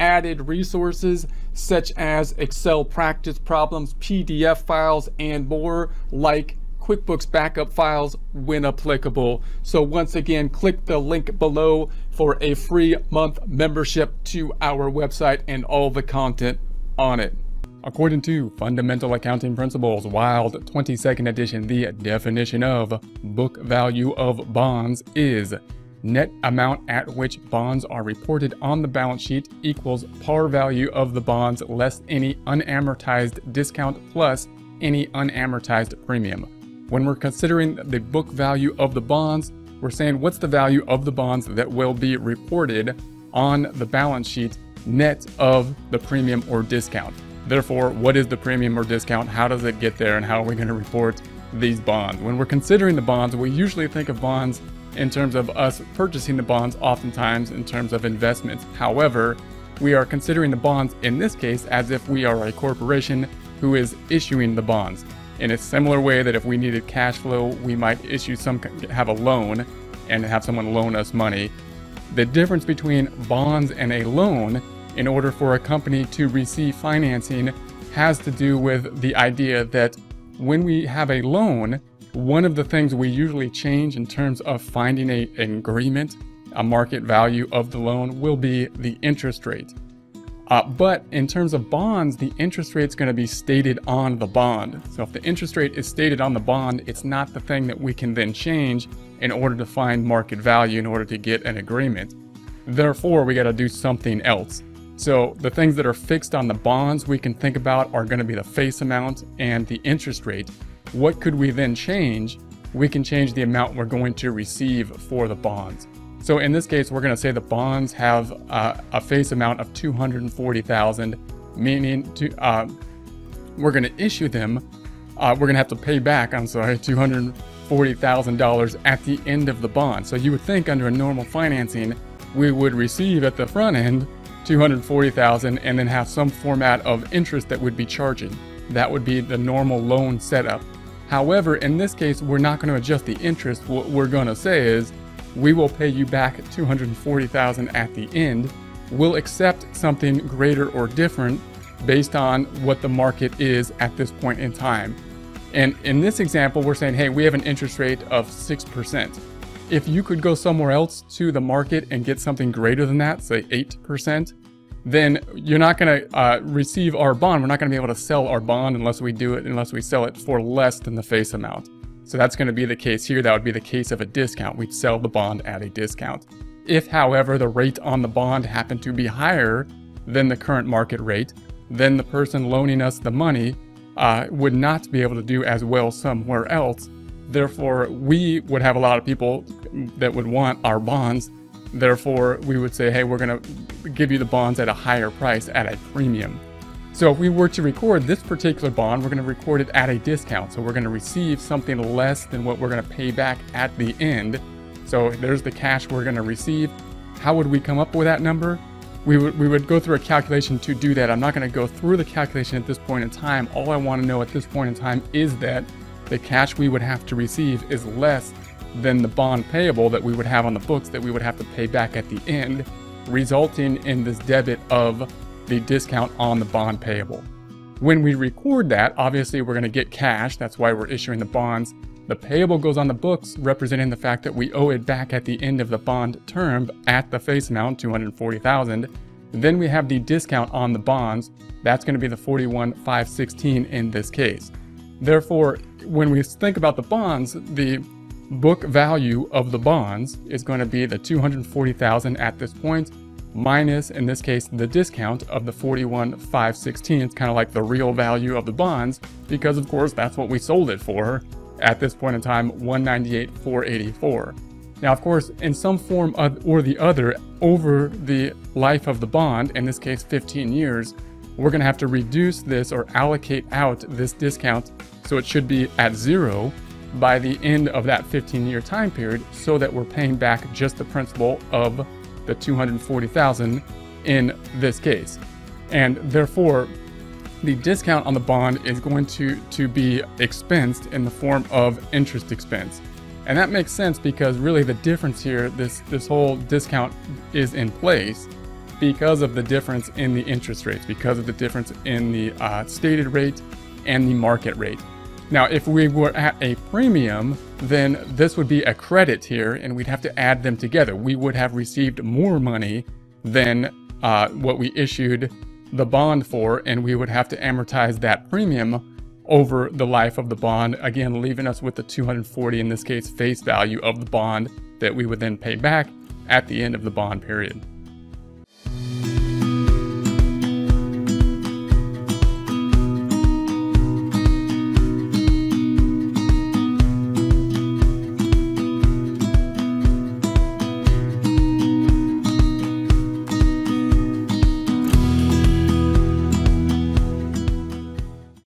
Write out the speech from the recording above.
added resources such as Excel practice problems, PDF files, and more like QuickBooks backup files when applicable. So once again, click the link below for a free month membership to our website and all the content on it. According to Fundamental Accounting Principles Wild 22nd edition, the definition of book value of bonds is Net amount at which bonds are reported on the balance sheet equals par value of the bonds less any unamortized discount plus any unamortized premium. When we're considering the book value of the bonds, we're saying what's the value of the bonds that will be reported on the balance sheet net of the premium or discount. Therefore, what is the premium or discount? How does it get there? And how are we going to report these bonds? When we're considering the bonds, we usually think of bonds in terms of us purchasing the bonds, oftentimes in terms of investments. However, we are considering the bonds in this case as if we are a corporation who is issuing the bonds. In a similar way that if we needed cash flow, we might issue some have a loan and have someone loan us money. The difference between bonds and a loan in order for a company to receive financing has to do with the idea that when we have a loan, one of the things we usually change in terms of finding a, an agreement, a market value of the loan, will be the interest rate. Uh, but in terms of bonds, the interest rate is going to be stated on the bond. So if the interest rate is stated on the bond, it's not the thing that we can then change in order to find market value in order to get an agreement. Therefore, we got to do something else. So the things that are fixed on the bonds we can think about are going to be the face amount and the interest rate. What could we then change? We can change the amount we're going to receive for the bonds. So in this case, we're going to say the bonds have uh, a face amount of 240,000, meaning to, uh, we're going to issue them. Uh, we're going to have to pay back, I'm sorry, $240,000 at the end of the bond. So you would think under a normal financing, we would receive at the front end 240,000 and then have some format of interest that would be charging. That would be the normal loan setup. However, in this case, we're not going to adjust the interest. What we're going to say is, we will pay you back 240,000 at the end. We'll accept something greater or different based on what the market is at this point in time. And in this example, we're saying, hey, we have an interest rate of 6%. If you could go somewhere else to the market and get something greater than that, say 8%, then you're not going to uh, receive our bond. We're not going to be able to sell our bond unless we do it, unless we sell it for less than the face amount. So that's going to be the case here. That would be the case of a discount. We'd sell the bond at a discount. If, however, the rate on the bond happened to be higher than the current market rate, then the person loaning us the money uh, would not be able to do as well somewhere else. Therefore, we would have a lot of people that would want our bonds Therefore, we would say, hey, we're going to give you the bonds at a higher price at a premium. So if we were to record this particular bond, we're going to record it at a discount. So we're going to receive something less than what we're going to pay back at the end. So there's the cash we're going to receive. How would we come up with that number? We would, we would go through a calculation to do that. I'm not going to go through the calculation at this point in time. All I want to know at this point in time is that the cash we would have to receive is less than the bond payable that we would have on the books that we would have to pay back at the end, resulting in this debit of the discount on the bond payable. When we record that, obviously we're going to get cash, that's why we're issuing the bonds. The payable goes on the books, representing the fact that we owe it back at the end of the bond term at the face amount, 240,000. Then we have the discount on the bonds. That's going to be the 41,516 in this case. Therefore, when we think about the bonds, the book value of the bonds is going to be the 240,000 at this point minus in this case the discount of the 41,516 it's kind of like the real value of the bonds because of course that's what we sold it for at this point in time 198,484 now of course in some form or the other over the life of the bond in this case 15 years we're going to have to reduce this or allocate out this discount so it should be at zero by the end of that 15 year time period so that we're paying back just the principal of the 240,000 in this case. And therefore, the discount on the bond is going to, to be expensed in the form of interest expense. And that makes sense because really the difference here, this, this whole discount is in place because of the difference in the interest rates, because of the difference in the uh, stated rate and the market rate. Now, if we were at a premium, then this would be a credit here and we'd have to add them together. We would have received more money than uh, what we issued the bond for, and we would have to amortize that premium over the life of the bond, again, leaving us with the 240, in this case, face value of the bond that we would then pay back at the end of the bond period.